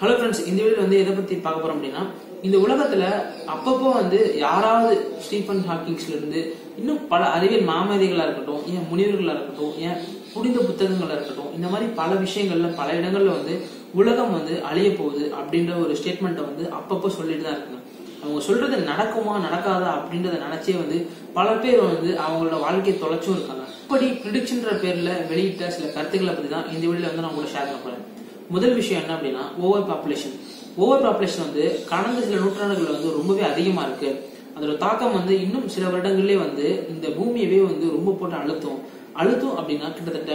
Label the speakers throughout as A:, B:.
A: Hello friends இந்த video வந்து எதை பத்தி பார்க்க போறோம் அப்படின்னா இந்த உலகத்துல அப்பப்போ வந்து யாராவது ஸ்டீஃபன் ஹாக்கிங்ஸ்ல இருந்து இன்னும் பல அறிவியல் மாமேதைகளா இருக்கட்டும் ஏன் முனிவர்களா இருக்கட்டும் ஏன் புனித புத்தகங்களா இருக்கட்டும் இந்த மாதிரி பல விஷயங்கள்ல பல இடங்கள்ல வந்து உலகம் வந்து அழிய போகுது அப்படின்ற ஒரு ஸ்டேட்மெண்ட்டை வந்து அப்பப்போ சொல்லிட்டு தான் இருக்காங்க அவங்க சொல்றது நடக்குமா நடக்காதா அப்படின்றத நினைச்சே வந்து பல பேர் வந்து அவங்களோட வாழ்க்கையை தொலைச்சும் இருக்காங்க. இப்படி ப்ரிடிக்ஷன்ற பேர்ல வெளியிட்ட சில கருத்துக்களை பத்தி தான் இந்த வீடியோல வந்து நான் உங்களை ஷேர் பண்ண போறேன். முதல் விஷயம் என்ன அப்படின்னா ஓவர் பாப்புலேஷன் ஓவர் பாப்புலேஷன் வந்து கடந்த சில நூற்றாண்டுகள் வந்து ரொம்பவே அதிகமா இருக்கு. அதோட தாக்கம் வந்து இன்னும் சில வருடங்களே வந்து இந்த பூமியவே வந்து ரொம்ப போட்டு அழுத்தும். அழுத்தும் அப்படின்னா கிட்டத்தட்ட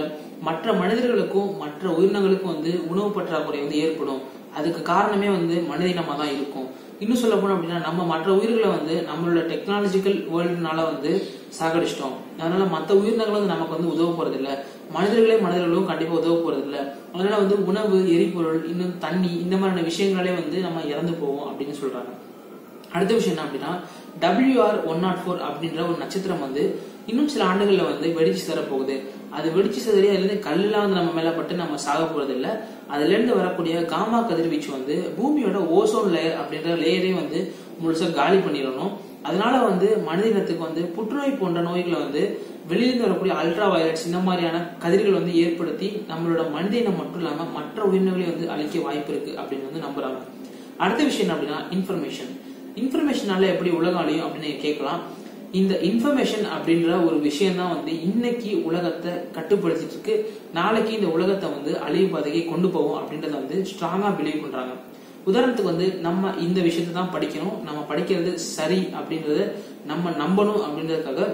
A: மற்ற மனிதர்களுக்கும் மற்ற உயிரினங்களுக்கும் வந்து உணவு பற்றாக்குறை வந்து ஏற்படும். அதுக்கு காரணமே வந்து மனித இனமா தான் இருக்கும். இன்னும் சொல்ல போனோம் அப்படின்னா நம்ம மற்ற உயிர்களை வந்து நம்மளோட டெக்னாலஜிக்கல் வேர்ல்டுனால வந்து சாகடிச்சிட்டோம். அதனால மற்ற உயிரினங்கள் வந்து நமக்கு வந்து உதவ போறது இல்லை மனிதர்களே மனிதர்களும் கண்டிப்பா உதவ போறது இல்ல அதனால வந்து உணவு எரிபொருள் இன்னும் தண்ணி இந்த மாதிரியான விஷயங்களே வந்து நம்ம இறந்து போவோம் அப்படின்னு சொல்றாங்க. அடுத்த விஷயம் என்ன அப்படின்னா டபிள்யூஆர் ஒன் நாட் ஃபோர் அப்படின்ற ஒரு நட்சத்திரம் வந்து இன்னும் சில ஆண்டுகள்ல வந்து வெடிச்சு தரப்போகுது அது வெடிச்சு சிதறி அதுல இருந்து வந்து நம்ம மேல பட்டு நம்ம சாக போறது இல்ல அதுல இருந்து வரக்கூடிய காமா கதிர்வீச்சு வந்து பூமியோட ஓசோன் லேயர் அப்படின்ற லேயரே வந்து முழுசா காலி பண்ணிடணும். அதனால வந்து மனித இனத்துக்கு வந்து புற்றுநோய் போன்ற நோய்களை வந்து வெளியிலிருந்து வரக்கூடிய அல்ட்ரா வயலட்ஸ் இந்த மாதிரியான கதிர்கள் வந்து ஏற்படுத்தி நம்மளோட மனித இனம் மட்டும் இல்லாம மற்ற உயிரினங்களையும் வந்து அழிக்க வாய்ப்பு இருக்கு அப்படின்னு வந்து நம்புறாங்க. அடுத்த விஷயம் அப்படின்னா இன்ஃபர்மேஷன் இன்ஃபர்மேஷனால எப்படி உலகம் அழியும் அப்படின்னு கேட்கலாம். இந்த இன்ஃபர்மேஷன் அப்படின்ற ஒரு விஷயம் தான் வந்து இன்னைக்கு உலகத்தை கட்டுப்படுத்திட்டு இருக்கு. நாளைக்கு இந்த உலகத்தை வந்து அழிவு பாதைக்கு கொண்டு போவோம் அப்படின்றத வந்து ஸ்ட்ராங்கா பிலீவ் பண்றாங்க. உதாரணத்துக்கு வந்து நம்ம இந்த விஷயத்தை தான் படிக்கணும். நம்ம படிக்கிறது சரி அப்படின்றத நம்ம நம்பணும் அப்படின்றதுக்காக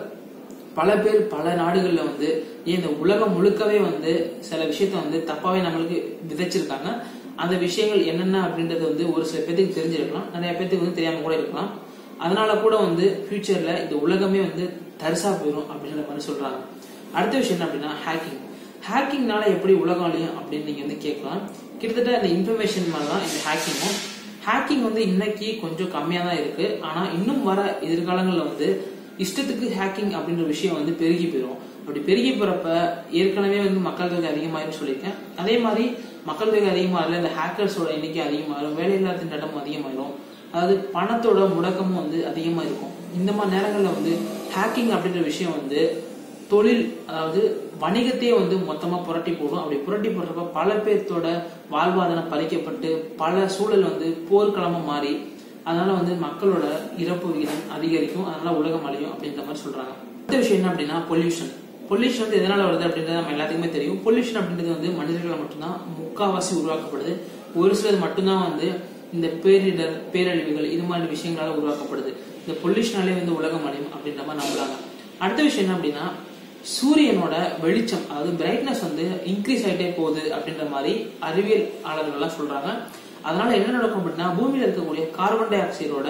A: பல பேர் பல நாடுகள்ல வந்து இந்த உலகம் முழுக்கவே வந்து சில விஷயத்த வந்து தப்பாவே நம்மளுக்கு விதைச்சிருக்காங்க. அந்த விஷயங்கள் என்னென்ன அப்படின்றது வந்து ஒரு சில பேத்துக்கு தெரிஞ்சிருக்கலாம். நிறைய பேத்துக்கு வந்து தெரியாம கூட இருக்கலாம். அதனால கூட வந்து ஃபியூச்சர்ல இந்த உலகமே வந்து தரிசா போயிடும் அப்படின்ற மாதிரி சொல்றாங்க. அடுத்த விஷயம் என்ன அப்படின்னா ஹேக்கிங் ஹேக்கிங்னால எப்படி உலகம் அழியும் அப்படின்னு நீங்க வந்து கேட்கலாம். கிட்டத்தட்ட இந்த இன்ஃபர்மேஷன் மாதிரி தான் இந்த ஹேக்கிங்கும் ஹேக்கிங் வந்து இன்னைக்கு கொஞ்சம் கம்மியா தான் இருக்கு. ஆனா இன்னும் வர எதிர்காலங்களில் வந்து இஷ்டத்துக்கு ஹேக்கிங் அப்படின்ற விஷயம் வந்து பெருகி போயிடும் அப்படி பெருகி போறப்ப ஏற்கனவே வந்து மக்கள் தொகை அதிகமாயிருன்னு சொல்லியிருக்கேன். அதே மாதிரி மக்கள் தொகை அதிகமாகல இந்த ஹேக்கர்ஸோட எண்ணிக்கை அதிகமாயிரும். வேலையில்லா திண்டாட்டமும் அதிகமாயிரும். அதாவது பணத்தோட முடக்கமும் வந்து அதிகமா இருக்கும் இந்த மாதிரி நேரங்களில் வந்து ஹேக்கிங் அப்படின்ற விஷயம் வந்து தொழில் அதாவது வணிகத்தையே வந்து மொத்தமா புரட்டி போடும். அப்படி புரட்டி போடுறப்ப பல பேர்த்தோட வாழ்வாதாரம் பறிக்கப்பட்டு பல சூழல் வந்து போர்க்களமா மாறி அதனால வந்து மக்களோட இறப்பு விகிதம் அதிகரிக்கும். அதனால உலகம் அழியும் அப்படின்ற மாதிரி சொல்றாங்க. அடுத்த விஷயம் என்ன அப்படின்னா பொல்யூஷன் பொல்யூஷன் வந்து எதனால வருது அப்படின்றது நம்ம எல்லாத்துக்குமே தெரியும். பொல்யூஷன் அப்படின்றது வந்து மனிதர்களை மட்டும்தான் முக்காவாசி உருவாக்கப்படுது. ஒரு சிலர் மட்டும்தான் வந்து இந்த பேரிடர் பேரழிவுகள் இது மாதிரி விஷயங்களால உருவாக்கப்படுது. இந்த பொல்யூஷனாலே வந்து உலகம் அடையும் அப்படின்ற மாதிரி நம்புறாங்க. அடுத்த விஷயம் என்ன அப்படின்னா சூரியனோட வெளிச்சம் அதாவது பிரைட்னஸ் வந்து இன்க்ரீஸ் ஆகிட்டே போகுது அப்படின்ற மாதிரி அறிவியல் ஆளர்கள்லாம் சொல்றாங்க. அதனால என்ன நடக்கும் அப்படின்னா பூமியில இருக்கக்கூடிய கார்பன் டை ஆக்சைடோட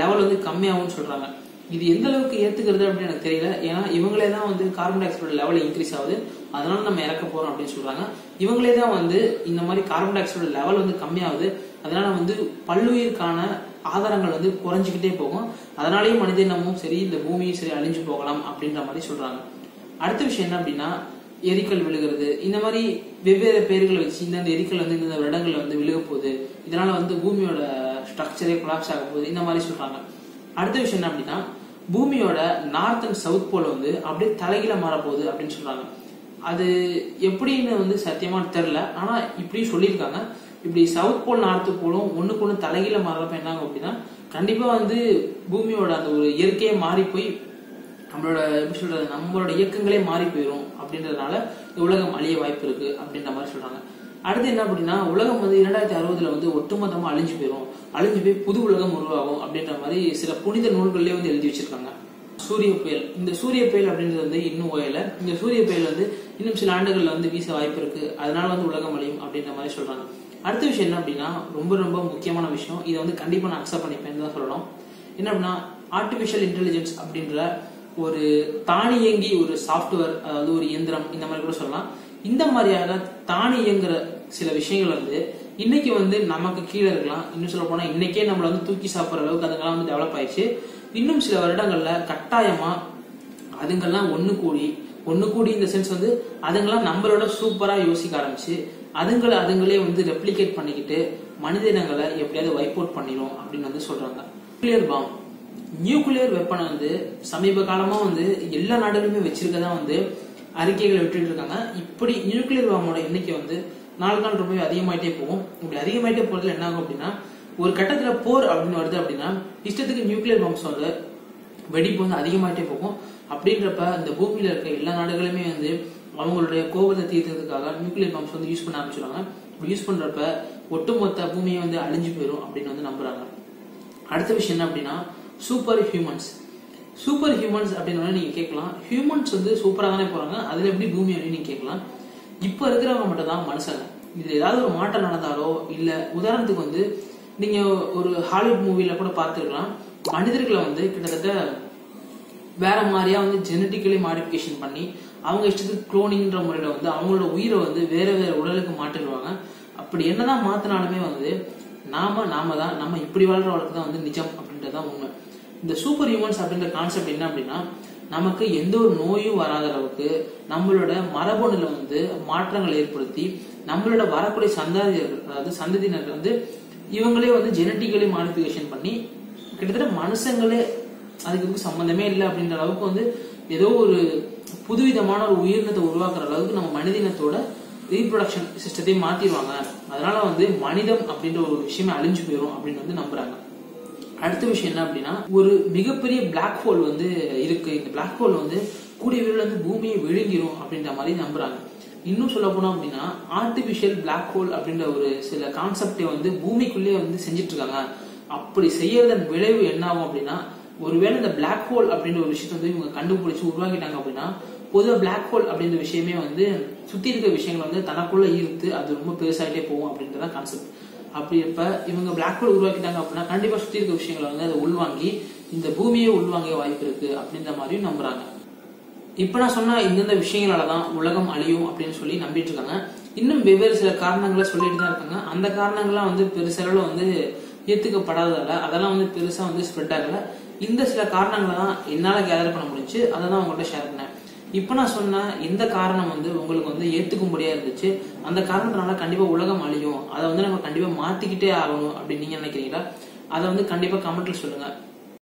A: லெவல் வந்து கம்மியாகும்னு சொல்றாங்க. இது எந்த அளவுக்கு ஏத்துக்கிறது அப்படின்னு எனக்கு தெரியல. ஏன்னா இவங்களே தான் வந்து கார்பன் டை ஆக்சைடோட லெவல் இன்க்ரீஸ் ஆகுது. அதனால நம்ம இறக்க போறோம் அப்படின்னு சொல்றாங்க. இவங்களே தான் வந்து இந்த மாதிரி கார்பன் டை ஆக்சைடோட லெவல் வந்து கம்மியாகுது. அதனால வந்து பல்லுயிர்க்கான ஆதாரங்கள் வந்து குறைஞ்சிக்கிட்டே போகும். அதனாலேயே மனித இனமும் சரி இந்த பூமியும் சரி அழிஞ்சு போகலாம் அப்படின்ற மாதிரி சொல்றாங்க. அடுத்த விஷயம் என்ன அப்படின்னா எரிக்கல் விழுகிறது. இந்த மாதிரி வெவ்வேறு பெயர்கள் வச்சு இந்தந்த எரிக்கல் வந்து இந்தந்த இடங்கள்ல வந்து விழுக போகுது. இதனால வந்து பூமியோட ஸ்ட்ரக்சரே கொலாப்ஸ் ஆக போகுது. இந்த மாதிரி சொல்றாங்க. அடுத்த விஷயம் என்ன அப்படின்னா பூமியோட நார்த் அண்ட் சவுத் போல வந்து அப்படியே தலைகீழ மாறப்போகுது அப்படின்னு சொல்றாங்க. அது எப்படின்னு வந்து சத்தியமா தெரியல. ஆனா இப்படியும் சொல்லியிருக்காங்க. இப்படி சவுத் போல் நார்த்து போலும் ஒண்ணுக்கு ஒண்ணு தலைகீழ மாறப்ப என்னாங்க அப்படின்னா கண்டிப்பா வந்து பூமியோட அந்த ஒரு இயற்கையே மாறி போய் நம்மளோட எப்படி சொல்றது நம்மளோட இயக்கங்களே மாறி போயிடும் அப்படின்றதுனால இந்த உலகம் அழிய வாய்ப்பு இருக்கு அப்படின்ற மாதிரி சொல்றாங்க. அடுத்து என்ன அப்படின்னா உலகம் வந்து இரண்டாயிரத்தி அறுபதுல வந்து ஒட்டுமொத்தமா அழிஞ்சு போயிடும் அழிஞ்சு போய் புது உலகம் உருவாகும் அப்படின்ற மாதிரி சில புனித நூல்கள்லயே வந்து எழுதி வச்சிருக்காங்க. சூரிய புயல். இந்த சூரிய புயல் அப்படின்றது வந்து இன்னும் ஓயல. இந்த சூரிய புயல் வந்து இன்னும் சில ஆண்டுகள்ல வந்து வீச வாய்ப்பு இருக்கு. அதனால வந்து உலகம் அழியும் அப்படின்ற மாதிரி சொல்றாங்க. அடுத்த விஷயம் என்ன அப்படின்னா ரொம்ப ரொம்ப முக்கியமான விஷயம். இதை வந்து கண்டிப்பா நான் அக்செப்ட் பண்ணிப்பேன் தான் சொல்லணும். என்ன அப்படின்னா ஆர்டிபிஷியல் இன்டெலிஜென்ஸ் அப்படின்ற ஒரு தானியங்கி ஒரு சாஃப்ட்வேர் அதாவது ஒரு இயந்திரம் இந்த மாதிரி கூட சொல்லலாம். இந்த மாதிரியான தானி இயங்குற சில விஷயங்கள் வந்து இன்னைக்கு வந்து நமக்கு கீழே இருக்கலாம். இன்னும் சொல்ல போனா இன்னைக்கே நம்மள வந்து தூக்கி சாப்பிடுற அளவுக்கு அதுங்கெல்லாம் வந்து டெவலப் ஆயிடுச்சு. இன்னும் சில வருடங்கள்ல கட்டாயமா அதுங்கெல்லாம் ஒண்ணு கூடி ஒண்ணு கூடி இந்த சென்ஸ் வந்து அதுங்கெல்லாம் நம்மளோட சூப்பரா யோசிக்க ஆரம்பிச்சு அதுங்களை அதுங்களே வந்து ரெப்ளிகேட் பண்ணிக்கிட்டு மனித இனங்களை எப்படியாவது வைப் அவுட் பண்ணிடும் அப்படின்னு வந்து சொல்றாங்க. நியூக்ளியர் பாம் நியூக்ளியர் வெப்பனை வந்து சமீப காலமா வந்து எல்லா நாடுகளுமே வச்சிருக்கதா வந்து அறிக்கைகளை விட்டுட்டு இருக்காங்க. இப்படி நியூக்ளியர் வாமோட எண்ணிக்கை வந்து நாலு நாள் ரொம்பவே அதிகமாயிட்டே போகும். இப்படி அதிகமாயிட்டே போறதுல என்ன ஆகும் அப்படின்னா ஒரு கட்டத்துல போர் அப்படின்னு வருது அப்படின்னா இஷ்டத்துக்கு நியூக்ளியர் பம்ப்ஸ் வந்து வெடிப்பு வந்து அதிகமாயிட்டே போகும். அப்படின்றப்ப இந்த பூமியில இருக்க எல்லா நாடுகளுமே வந்து அவங்களுடைய கோபத்தை தீர்த்ததுக்காக நியூக்ளியர் பம்ப்ஸ் வந்து யூஸ் பண்ண ஆரம்பிச்சிருவாங்க. யூஸ் பண்றப்ப ஒட்டுமொத்த பூமியை வந்து அழிஞ்சு போயிடும் அப்படின்னு வந்து நம்புறாங்க. அடுத்த விஷயம் என்ன அப்படின்னா சூப்பர் ஹியூமன்ஸ் சூப்பர் ஹியூமன்ஸ் அப்படின்னு நீங்க கேட்கலாம். ஹியூமன்ஸ் வந்து சூப்பராக தானே போறாங்க. அதுல எப்படி பூமி அப்படின்னு நீங்க கேட்கலாம். இப்ப இருக்கிறவங்க மட்டும் தான் மனுஷங்க. இதுல ஏதாவது ஒரு மாற்றம் நடந்தாலோ இல்ல உதாரணத்துக்கு வந்து நீங்க ஒரு ஹாலிவுட் மூவில கூட பார்த்துருக்கலாம். மனிதர்களை வந்து கிட்டத்தட்ட வேற மாதிரியா வந்து ஜெனட்டிக்கலி மாடிஃபிகேஷன் பண்ணி அவங்க இஷ்டத்துக்கு குளோனிங்ன்ற முறையில வந்து அவங்களோட உயிரை வந்து வேற வேற உடலுக்கு மாற்றிடுவாங்க. அப்படி என்னதான் மாத்தினாலுமே வந்து நாம நாம தான் நம்ம இப்படி வாழ்ற வாழ்க்கை தான் வந்து நிஜம். அப்படின்றதான் உண்மை. இந்த சூப்பர் ஹியூமன்ஸ் அப்படின்ற கான்செப்ட் என்ன அப்படின்னா நமக்கு எந்த ஒரு நோயும் வராத அளவுக்கு நம்மளோட மரபணுல வந்து மாற்றங்கள் ஏற்படுத்தி நம்மளோட வரக்கூடிய சந்ததியர்கள் அதாவது சந்ததியினர் வந்து இவங்களே வந்து ஜெனட்டிக்கலி மாடிஃபிகேஷன் பண்ணி கிட்டத்தட்ட மனுஷங்களே அதுக்கு சம்பந்தமே இல்லை அப்படின்ற அளவுக்கு வந்து ஏதோ ஒரு புதுவிதமான ஒரு உயிரினத்தை உருவாக்குற அளவுக்கு நம்ம மனிதனத்தோட ரீப்ரொடக்ஷன் சிஸ்டத்தையும் மாத்திடுவாங்க. அதனால வந்து மனிதம் அப்படின்ற ஒரு விஷயமே அழிஞ்சு போயிடும் அப்படின்னு வந்து நம்புறாங்க. அடுத்த விஷயம் என்ன அப்படின்னா ஒரு மிகப்பெரிய பிளாக் ஹோல் வந்து இருக்கு. இந்த பிளாக் ஹோல் வந்து கூடிய விரைவில் வந்து பூமியை விழுங்கிரும் அப்படின்ற மாதிரி நம்புறாங்க. இன்னும் சொல்ல போனோம் அப்படின்னா ஆர்டிபிஷியல் பிளாக் ஹோல் அப்படின்ற ஒரு சில கான்செப்டை வந்து பூமிக்குள்ளேயே வந்து செஞ்சுட்டு இருக்காங்க. அப்படி செய்யறதன் விளைவு என்ன ஆகும் அப்படின்னா ஒருவேளை இந்த பிளாக் ஹோல் அப்படின்ற ஒரு விஷயத்தை வந்து இவங்க கண்டுபிடிச்சு உருவாக்கிட்டாங்க அப்படின்னா பொதுவாக பிளாக் ஹோல் அப்படின்ற விஷயமே வந்து சுத்தி இருக்க விஷயங்களை வந்து தனக்குள்ள ஈர்த்து அது ரொம்ப பெருசாயிட்டே போகும் அப்படின்றதான் கான்செப்ட் அப்படி இப்ப இவங்க பிளாக் ஹோல் உருவாக்கிட்டாங்க அப்படின்னா கண்டிப்பா சுத்தி இருக்க விஷயங்களை வந்து அதை உள்வாங்கி இந்த பூமியை உள்வாங்கிய வாய்ப்பு இருக்கு அப்படின்ற மாதிரியும் நம்புறாங்க. இப்ப நான் சொன்ன இந்தந்த விஷயங்களாலதான் உலகம் அழியும் அப்படின்னு சொல்லி நம்பிட்டு இருக்காங்க. இன்னும் வெவ்வேறு சில காரணங்களை சொல்லிட்டு தான் இருக்காங்க. அந்த காரணங்கள்லாம் வந்து பெருசளவுல வந்து ஏத்துக்கப்படாததால அதெல்லாம் வந்து பெருசா வந்து ஸ்ப்ரெட் ஆகல. இந்த சில காரணங்களை தான் என்னால கேதர் பண்ண முடிஞ்சு அதை தான் உங்கள்கிட்ட ஷேர் பண்ணேன். இப்ப நான் சொன்ன இந்த காரணம் வந்து உங்களுக்கு வந்து ஏத்துக்கும்படியா இருந்துச்சு. அந்த காரணத்தினால கண்டிப்பா உலகம் அழியும். அதை வந்து நம்ம கண்டிப்பா மாத்திக்கிட்டே ஆகணும் அப்படின்னு நீங்க நினைக்கிறீங்களா? அதை வந்து கண்டிப்பா கமெண்ட்ல சொல்லுங்க.